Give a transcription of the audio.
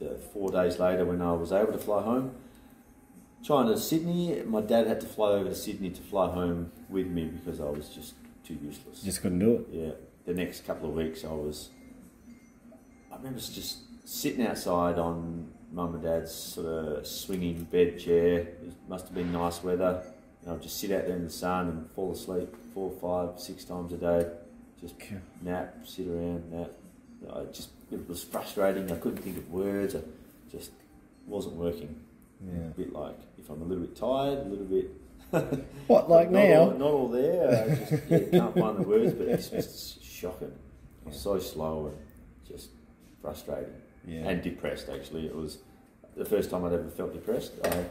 the four days later when I was able to fly home, trying to Sydney, my dad had to fly over to Sydney to fly home with me because I was just too useless. Just couldn't do it. Yeah, the next couple of weeks I was. I remember just sitting outside on mum and dad's sort of swinging bed chair. It must have been nice weather. And I'd just sit out there in the sun and fall asleep four, five, six times a day. Just nap, sit around, nap. It was frustrating. I couldn't think of words. I just wasn't working. Yeah. A bit like if I'm a little bit tired, a little bit What, like not now? all, not all there. I just yeah, can't find the words, but it's just shocking. Yeah. So slow and just frustrating Yeah. and depressed. Actually, it was the first time I'd ever felt depressed. I